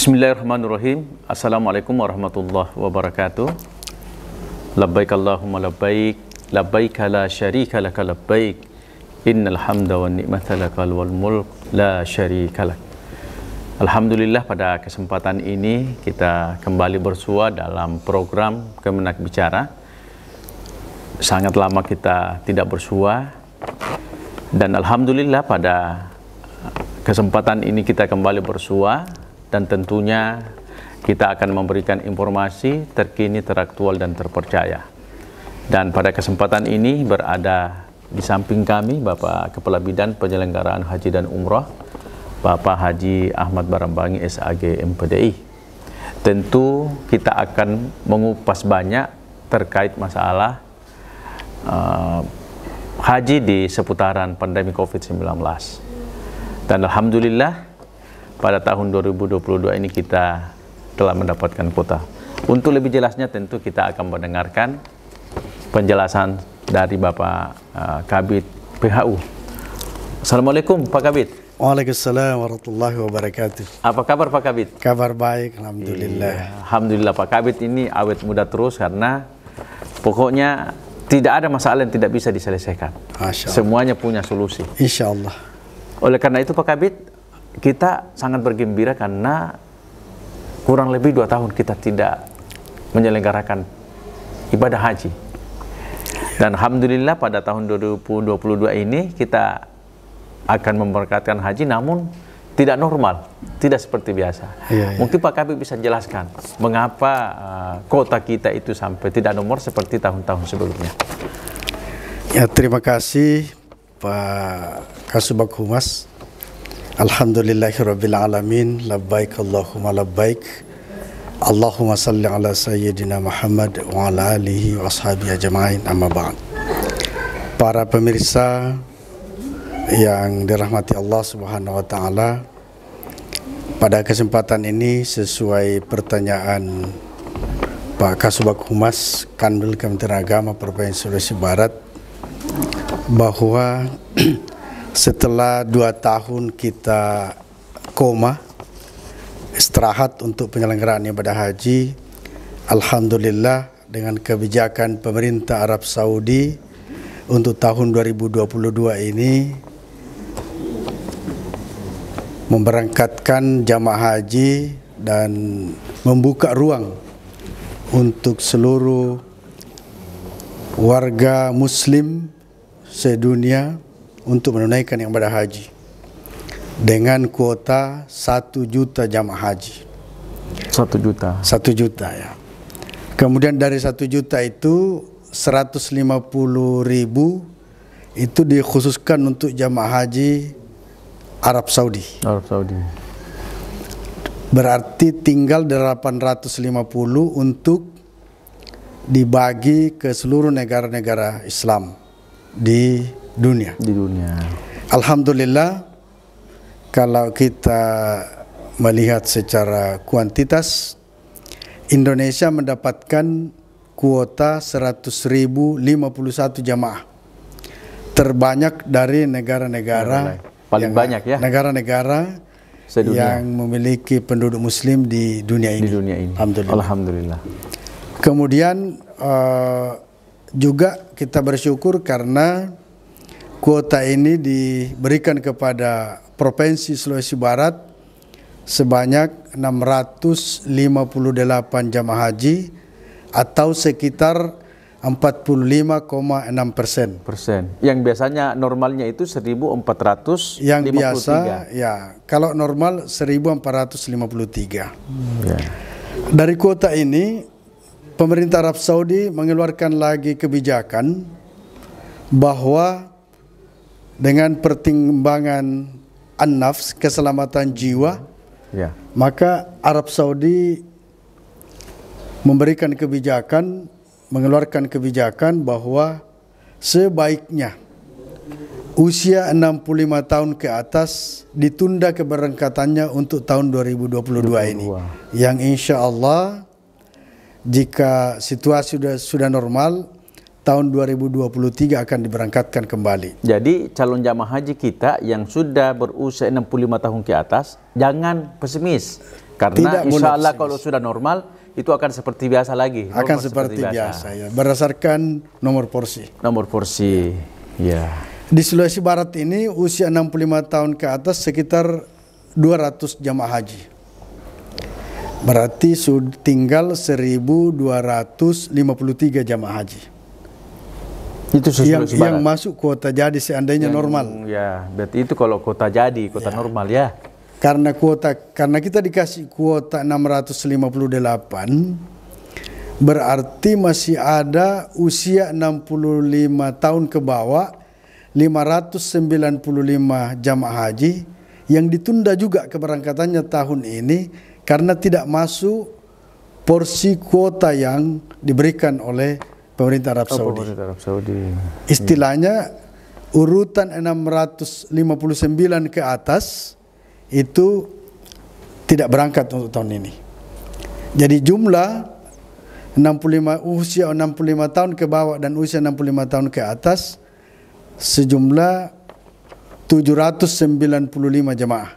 Bismillahirrahmanirrahim. Assalamualaikum warahmatullahi wabarakatuh. Labbaik Allahumma labbaik. Labbaik la syarika laka labbaik. Innal hamda wa ni'mata lakal wal mulk la syarika lak. Alhamdulillah pada kesempatan ini kita kembali bersua dalam program Kemenak Bicara. Sangat lama kita tidak bersua dan alhamdulillah pada kesempatan ini kita kembali bersua dan tentunya kita akan memberikan informasi terkini, teraktual dan terpercaya. Dan pada kesempatan ini berada di samping kami Bapak Kepala Bidan Penyelenggaraan Haji dan Umrah Bapak Haji Ahmad Barambangi SAG MPDI. Tentu kita akan mengupas banyak terkait masalah uh, haji di seputaran pandemi COVID-19. Dan Alhamdulillah pada tahun 2022 ini kita telah mendapatkan kuota. Untuk lebih jelasnya tentu kita akan mendengarkan penjelasan dari Bapak uh, Kabit PHU. Assalamualaikum Pak Kabit. Waalaikumsalam warahmatullahi wabarakatuh. Apa kabar Pak Kabit? Kabar baik, alhamdulillah. Iya, Alhamdulillah Pak Kabit ini awet muda terus karena pokoknya tidak ada masalah yang tidak bisa diselesaikan. Semuanya punya solusi. Insya Allah. Oleh karena itu Pak Kabit, kita sangat bergembira karena kurang lebih dua tahun kita tidak menyelenggarakan ibadah haji. Dan Alhamdulillah pada tahun 2022 ini kita akan memberkatkan haji namun tidak normal, tidak seperti biasa. Iya. Mungkin Pak Kabit bisa jelaskan mengapa uh, kota kita itu sampai tidak nomor seperti tahun-tahun sebelumnya. Ya, terima kasih Pak Kasubag Humas. Alhamdulillahirabbil alamin. Labbaik Allahumma labbaik. Allahumma salli ala sayyidina Muhammad wa ala alihi wa ashabihi ajma'in amma ba'd. Para pemirsa yang dirahmati Allah Subhanahu wa taala, pada kesempatan ini sesuai pertanyaan Pak Kasubag Humas Kanwil Kementerian Agama Provinsi Sulawesi Barat bahwa setelah dua tahun kita koma istirahat untuk penyelenggaraan ibadah haji Alhamdulillah dengan kebijakan pemerintah Arab Saudi untuk tahun 2022 ini memberangkatkan jamaah haji dan membuka ruang untuk seluruh warga muslim sedunia untuk menunaikan ibadah haji dengan kuota satu juta jamaah haji. Satu juta. Satu juta ya. Kemudian dari satu juta itu 150 ribu itu dikhususkan untuk jamaah haji Arab Saudi. Arab Saudi. Berarti tinggal 850 untuk dibagi ke seluruh negara-negara Islam di dunia. di dunia. Alhamdulillah kalau kita melihat secara kuantitas Indonesia mendapatkan kuota 100.051 jamaah terbanyak dari negara-negara Paling banyak ya? negara-negara yang memiliki penduduk muslim di dunia ini di dunia ini. Alhamdulillah. Alhamdulillah. Kemudian eh, juga kita bersyukur karena kuota ini diberikan kepada Provinsi Sulawesi Barat sebanyak 658 jamaah haji atau sekitar 45,6 persen. Persen. Yang biasanya normalnya itu 1453. Yang biasa ya kalau normal 1453. Ya. Dari kuota ini pemerintah Arab Saudi mengeluarkan lagi kebijakan bahwa dengan pertimbangan an-nafs keselamatan jiwa Ya. maka Arab Saudi memberikan kebijakan mengeluarkan kebijakan bahwa sebaiknya usia 65 tahun ke atas ditunda keberangkatannya untuk tahun 2022 ini yang insya Allah jika situasi sudah sudah normal tahun 2023 akan diberangkatkan kembali. Jadi calon jamaah haji kita yang sudah berusia 65 tahun ke atas jangan pesimis karena Tidak insya Allah pesimis. kalau sudah normal itu akan seperti biasa lagi. Akan Normal seperti biasa ya, berdasarkan nomor porsi. Nomor porsi, ya. Di Sulawesi Barat ini usia 65 tahun ke atas sekitar 200 jamaah haji. Berarti sudah tinggal 1253 jamaah haji. Itu Yang, yang masuk kuota jadi seandainya normal. Ya, berarti itu kalau kota jadi, kota normal ya. Karena kuota karena kita dikasih kuota 658 berarti masih ada usia 65 tahun ke bawah 595 jamaah haji yang ditunda juga keberangkatannya tahun ini karena tidak masuk porsi kuota yang diberikan oleh pemerintah Arab Saudi. Pemerintah Arab Saudi. Istilahnya urutan 659 ke atas itu tidak berangkat untuk tahun ini. Jadi jumlah 65 usia 65 tahun ke bawah dan usia 65 tahun ke atas sejumlah 795 jemaah.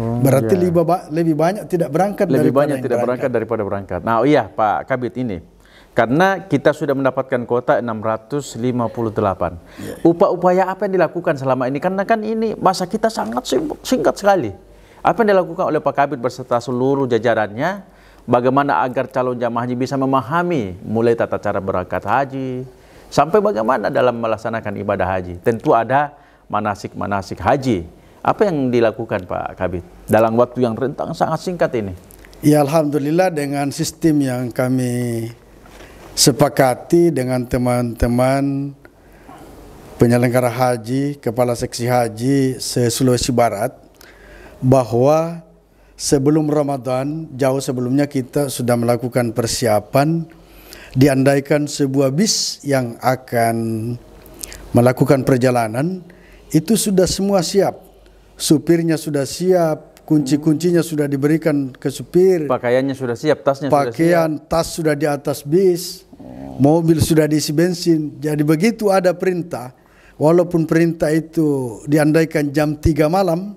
Berarti lebih, ba- lebih banyak tidak berangkat Oh, Lebih daripada banyak yang tidak berangkat daripada berangkat. Nah, oh iya Pak Kabit ini. Karena kita sudah mendapatkan kuota 658. Upaya-upaya apa yang dilakukan selama ini? Karena kan ini masa kita sangat singkat sekali. Apa yang dilakukan oleh Pak Kabit beserta seluruh jajarannya? Bagaimana agar calon jamaah haji bisa memahami mulai tata cara berangkat haji sampai bagaimana dalam melaksanakan ibadah haji. Tentu ada manasik-manasik haji. Apa yang dilakukan Pak Kabit dalam waktu yang rentang sangat singkat ini? Ya Alhamdulillah dengan sistem yang kami sepakati dengan teman-teman penyelenggara haji, kepala seksi haji se-Sulawesi Barat bahwa sebelum Ramadan, jauh sebelumnya kita sudah melakukan persiapan diandaikan sebuah bis yang akan melakukan perjalanan itu sudah semua siap. Supirnya sudah siap, kunci-kuncinya sudah diberikan ke supir. Pakaiannya sudah siap, tasnya sudah siap. Pakaian, tas sudah di atas bis, mobil sudah diisi bensin. Jadi begitu ada perintah, walaupun perintah itu diandaikan jam 3 malam,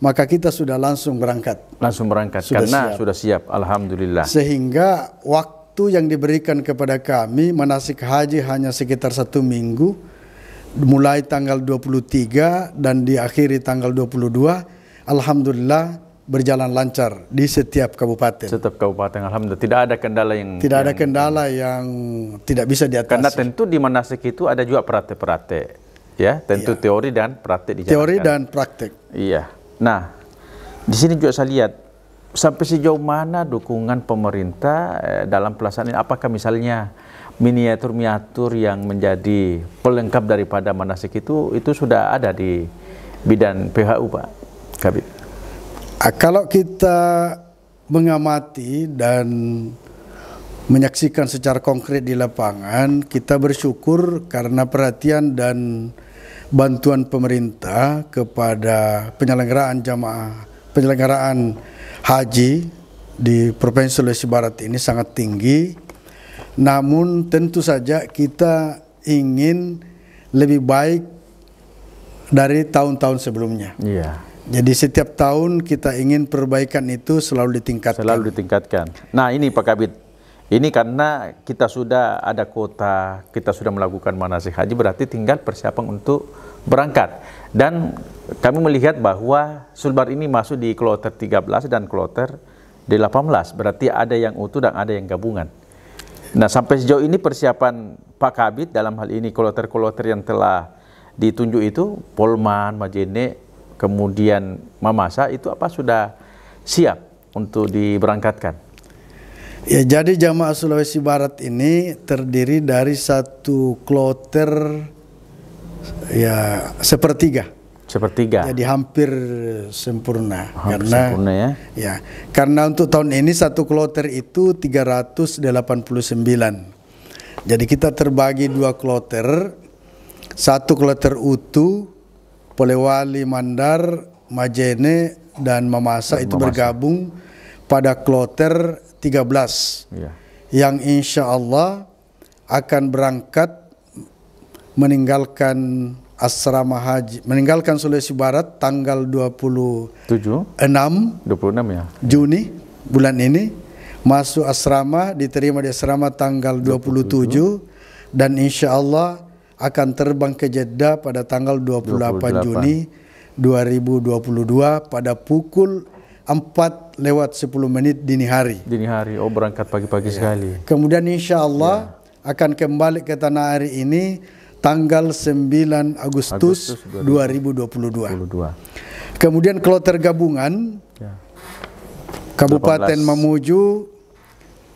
maka kita sudah langsung berangkat. Langsung berangkat Sudah karena siap. sudah siap. Alhamdulillah. Sehingga waktu yang diberikan kepada kami manasik haji hanya sekitar satu minggu, mulai tanggal 23 dan diakhiri tanggal 22. Alhamdulillah berjalan lancar di setiap kabupaten. Setiap kabupaten Alhamdulillah tidak ada kendala yang Tidak ada kendala yang tidak bisa diatasi. karena tentu di manasik itu ada juga praktek-praktek. Ya, tentu teori dan praktek dijalankan. teori dan praktek. Iya. Nah, di sini juga saya lihat sampai sejauh mana dukungan pemerintah eh, dalam pelaksanaan ini. apakah misalnya miniatur-miniatur yang menjadi pelengkap daripada manasik itu itu sudah ada di bidang PHU Pak Kabit. Ah, Kalau kita mengamati dan menyaksikan secara konkret di lapangan, kita bersyukur karena perhatian dan bantuan pemerintah kepada penyelenggaraan jamaah penyelenggaraan haji di Provinsi Sulawesi Barat ini sangat tinggi. Namun tentu saja kita ingin lebih baik dari tahun-tahun sebelumnya. Iya. Jadi setiap tahun kita ingin perbaikan itu selalu ditingkatkan. Selalu ditingkatkan. Nah ini Pak Kabit, ini karena kita sudah ada kota, kita sudah melakukan manasik haji, berarti tinggal persiapan untuk berangkat. Dan kami melihat bahwa Sulbar ini masuk di kloter 13 dan kloter 18, berarti ada yang utuh dan ada yang gabungan. Nah sampai sejauh ini persiapan Pak Kabit dalam hal ini kloter-kloter yang telah ditunjuk itu, Polman, Majene, kemudian Mamasa, itu apa sudah siap untuk diberangkatkan? Ya, jadi jamaah Sulawesi Barat ini terdiri dari satu kloter ya sepertiga. Sepertiga. Jadi hampir sempurna Hampir karena sempurna ya. ya karena untuk tahun ini satu kloter itu 389. Jadi kita terbagi dua kloter, satu kloter utuh, Polewali Mandar, Majene dan Mamasa itu bergabung pada kloter 13. Iya. yang insya Allah akan berangkat meninggalkan asrama haji, meninggalkan Sulawesi Barat tanggal 26 7 26 ya. Juni bulan ini masuk asrama diterima di asrama tanggal 27 dan insya Allah akan terbang ke Jeddah pada tanggal 28, 28. Juni 2022 pada pukul 4 lewat 10 menit dini hari. Dini hari oh berangkat pagi-pagi sekali. Kemudian insya Allah akan kembali ke tanah air ini tanggal 9 Agustus, Agustus 2022. 22. Kemudian kloter gabungan Ya. Kabupaten 18. Mamuju,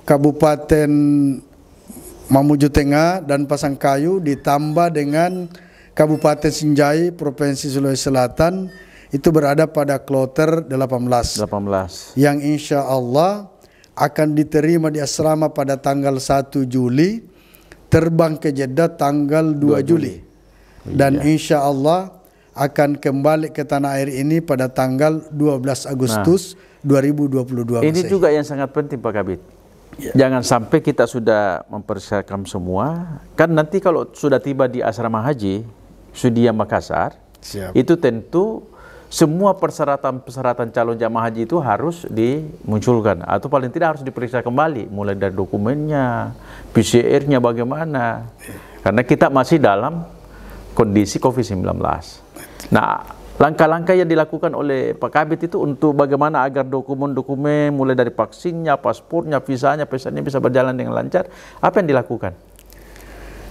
Kabupaten Mamuju Tengah dan Pasangkayu ditambah dengan Kabupaten Sinjai, Provinsi Sulawesi Selatan itu berada pada kloter 18 18. yang insya Allah akan diterima di asrama pada tanggal 1 Juli, terbang ke Jeddah tanggal 2 Juli. Dan insya Allah akan kembali ke tanah air ini pada tanggal 12 Agustus 2022. Ini Masehi. juga yang sangat penting Pak Kabit. Jangan sampai kita sudah mempersiapkan semua. Kan nanti kalau sudah tiba di asrama haji Sudia Makassar, Siap. itu tentu semua persyaratan-persyaratan calon jamaah haji itu harus dimunculkan atau paling tidak harus diperiksa kembali mulai dari dokumennya, PCR-nya bagaimana. Karena kita masih dalam kondisi COVID-19. Nah, langkah-langkah yang dilakukan oleh Pak Kabit itu untuk bagaimana agar dokumen-dokumen mulai dari vaksinnya, paspornya, visanya, pesannya bisa berjalan dengan lancar, apa yang dilakukan?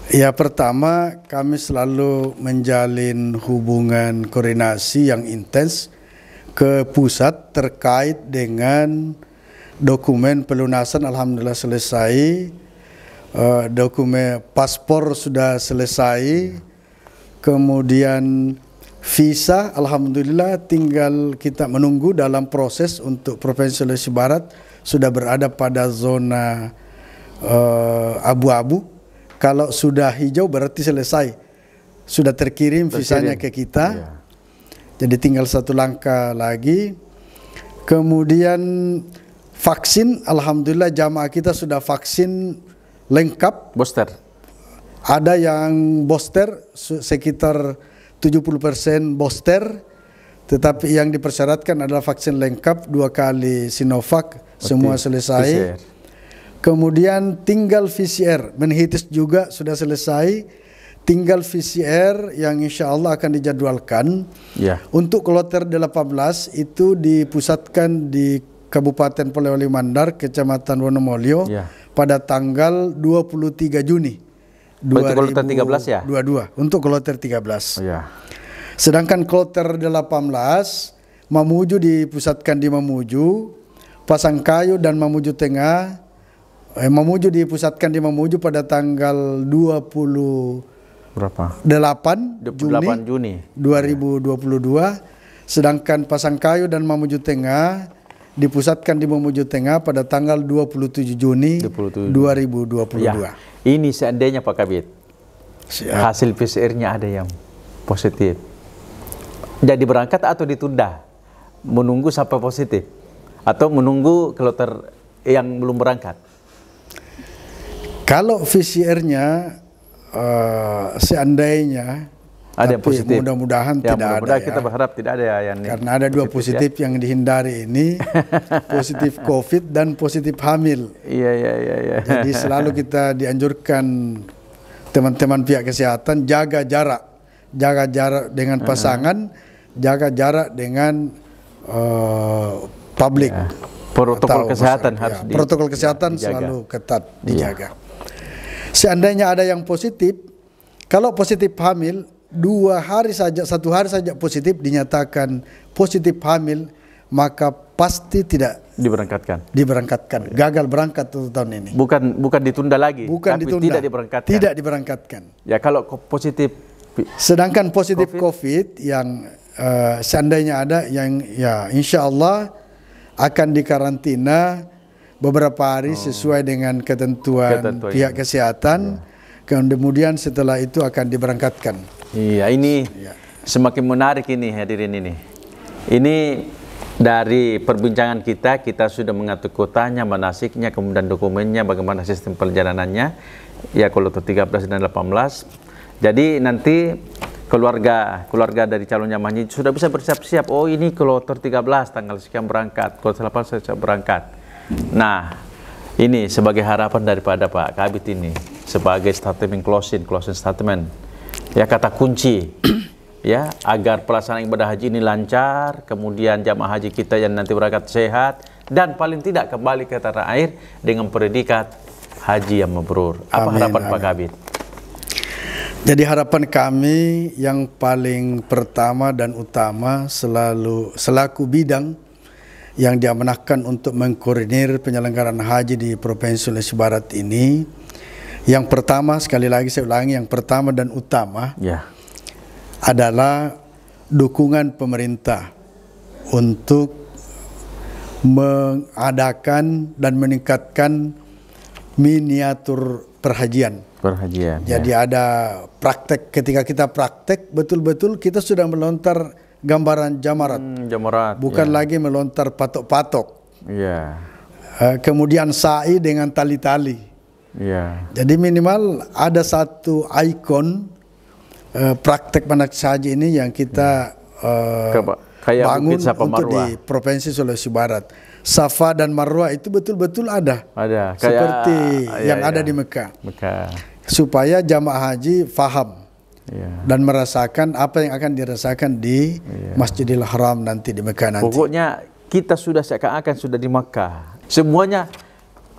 Ya pertama kami selalu menjalin hubungan koordinasi yang intens ke pusat terkait dengan dokumen pelunasan. Alhamdulillah selesai. Eh, dokumen paspor sudah selesai. Kemudian visa alhamdulillah tinggal kita menunggu dalam proses untuk Provinsi Sulawesi Barat sudah berada pada zona eh, abu-abu. Kalau sudah hijau berarti selesai. Sudah terkirim visanya ke kita. Iya. jadi tinggal satu langkah lagi. Kemudian vaksin alhamdulillah jamaah kita sudah vaksin lengkap. Booster. ada yang booster sekitar 70% booster tetapi yang dipersyaratkan adalah vaksin lengkap dua kali Sinovac semua selesai PCR. kemudian tinggal VCR menhitis juga sudah selesai tinggal VCR yang insya Allah akan dijadwalkan Ya. untuk kloter 18 itu dipusatkan di Kabupaten Polewali Mandar, Kecamatan Wonomolio Ya. pada tanggal 23 Juni. Berarti kloter 13 ya? 22 untuk kloter 13. Oh, ya. Sedangkan kloter 18 Mamuju dipusatkan di Mamuju, Pasangkayu dan Mamuju Tengah eh, Mamuju dipusatkan di Mamuju pada tanggal 28 Berapa? Juni 28 Juni. 2022 sedangkan Pasangkayu dan Mamuju Tengah dipusatkan di Mamuju Tengah pada tanggal 27 Juni 27. 2022. Ya. Ini seandainya Pak Kabit, Siap. hasil PCR-nya ada yang positif. Jadi berangkat atau ditunda? Menunggu sampai positif? Atau menunggu kloter yang belum berangkat? Kalau VCR-nya eh, seandainya Ada yang tapi positif. mudah-mudahan Ya, tidak mudah-mudahan ada kita ya. berharap tidak ada yang Karena ada dua positif yang dihindari ini, positif COVID dan positif hamil. Iya, iya, iya, iya. Jadi selalu kita dianjurkan teman-teman pihak kesehatan jaga jarak, jaga jarak dengan pasangan, jaga jarak dengan eh, publik. Ya. Protokol Atau kesehatan masyarakat. harus Ya, di- protokol kesehatan dijaga. selalu ketat Iya. dijaga. Seandainya ada yang positif, kalau positif hamil dua hari saja, satu hari saja positif dinyatakan positif hamil, maka pasti tidak Diberangkatkan. diberangkatkan, gagal berangkat untuk tahun ini. Bukan bukan ditunda lagi, Bukan tapi ditunda, tidak diberangkatkan. Tidak diberangkatkan. Ya kalau positif Sedangkan positif COVID, yang eh, seandainya ada yang ya insya Allah akan dikarantina beberapa hari sesuai dengan ketentuan, Oh. Ketentuan, pihak ya. kesehatan. Kemudian setelah itu akan diberangkatkan. Iya, ini Ya. semakin menarik ini hadirin ini. Ini dari perbincangan kita, kita sudah mengatur kotanya, manasiknya, kemudian dokumennya, bagaimana sistem perjalanannya. Ya kalau 13 dan 18. Jadi nanti keluarga keluarga dari calon jamaah haji sudah bisa bersiap-siap. Oh ini kloter 13 tanggal sekian berangkat, kloter 8 saya berangkat. Nah, ini sebagai harapan daripada Pak Kabit ini sebagai statement closing, closing statement. Ya kata kunci ya agar pelaksanaan ibadah haji ini lancar, kemudian jamaah haji kita yang nanti berangkat sehat dan paling tidak kembali ke tanah air dengan predikat haji yang mabrur. Apa Amin, harapan Pak amin. Kabit? Jadi harapan kami yang paling pertama dan utama selalu selaku bidang yang diamanahkan untuk mengkoordinir penyelenggaraan haji di Provinsi Sulawesi Barat ini yang pertama sekali lagi saya ulangi yang pertama dan utama Ya. adalah dukungan pemerintah untuk mengadakan dan meningkatkan miniatur perhajian. Perhajian. Jadi ada praktek ketika kita praktek betul-betul kita sudah melontar gambaran jamarat, Hmm, jamarat. bukan lagi melontar patok-patok. Ya. Eh, kemudian sa'i dengan tali-tali. Ya. Jadi minimal ada satu ikon eh, praktek manak haji ini yang kita kayak bangun untuk di Provinsi Sulawesi Barat. Safa dan Marwah itu betul-betul ada. Ada. Kayak- Seperti ah, yang ya, ada ya. di Mekah. Mekah. Supaya jamaah haji faham Ya. dan merasakan apa yang akan dirasakan di Iya. Masjidil Haram nanti di Mekah nanti. Pokoknya kita sudah seakan-akan sudah di Makkah. Semuanya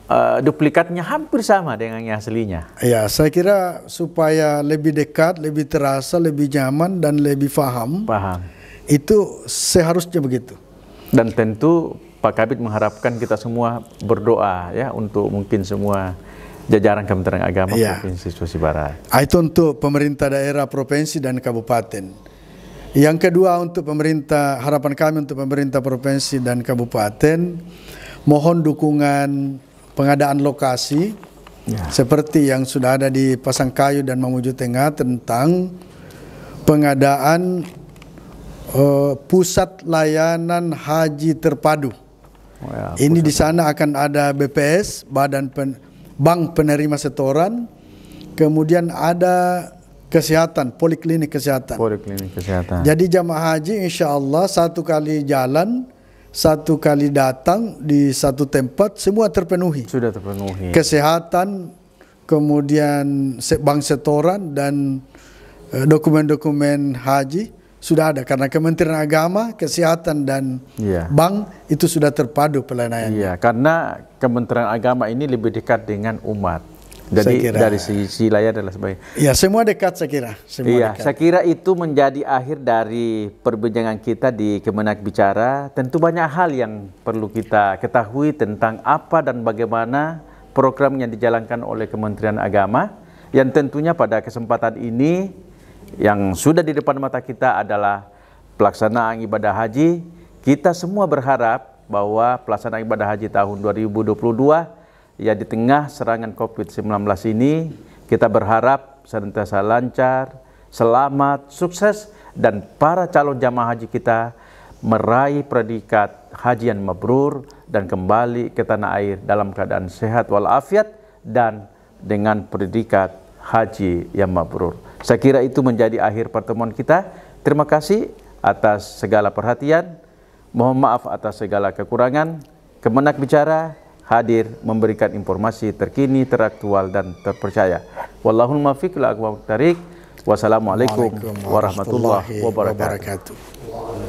eh, duplikatnya hampir sama dengan yang aslinya. Ya, saya kira supaya lebih dekat, lebih terasa, lebih nyaman dan lebih faham, Paham. itu seharusnya begitu. Dan tentu Pak Kabit mengharapkan kita semua berdoa ya untuk mungkin semua jajaran Kementerian Agama Iya. Provinsi Sulawesi Barat. Ah, Itu untuk pemerintah daerah, provinsi dan kabupaten. Yang kedua untuk pemerintah, harapan kami untuk pemerintah provinsi dan kabupaten, mohon dukungan pengadaan lokasi seperti yang sudah ada di Pasangkayu dan Mamuju Tengah tentang pengadaan eh, pusat layanan haji terpadu. Oh, ya. Ini di sana akan ada BPS, Badan Pen, Bank Penerima Setoran, kemudian ada kesehatan, poliklinik kesehatan. Poliklinik kesehatan. Jadi jamaah haji insya Allah satu kali jalan, satu kali datang di satu tempat semua terpenuhi. Sudah terpenuhi. Kesehatan, kemudian bank setoran dan eh, dokumen-dokumen haji sudah ada karena Kementerian Agama, Kesehatan dan Iya. bank itu sudah terpadu pelayanannya. Iya, karena Kementerian Agama ini lebih dekat dengan umat. Jadi Saya kira- dari sisi layar dan sebagainya. Ya semua dekat saya kira. Semua Iya, dekat. saya kira itu menjadi akhir dari perbincangan kita di Kemenak Bicara. Tentu banyak hal yang perlu kita ketahui tentang apa dan bagaimana program yang dijalankan oleh Kementerian Agama. Yang tentunya pada kesempatan ini yang sudah di depan mata kita adalah pelaksanaan ibadah haji. Kita semua berharap bahwa pelaksanaan ibadah haji tahun 2022 ya di tengah serangan COVID-19 ini kita berharap senantiasa lancar, selamat, sukses dan para calon jamaah haji kita meraih predikat haji yang mabrur dan kembali ke tanah air dalam keadaan sehat walafiat dan dengan predikat haji yang mabrur. Saya kira itu menjadi akhir pertemuan kita. Terima kasih atas segala perhatian. Mohon maaf atas segala kekurangan. Kemenak Bicara hadir memberikan informasi terkini, teraktual dan terpercaya. Wallahul muwaffiq ila aqwamit thariq. Wassalamualaikum warahmatullahi wabarakatuh. wabarakatuh.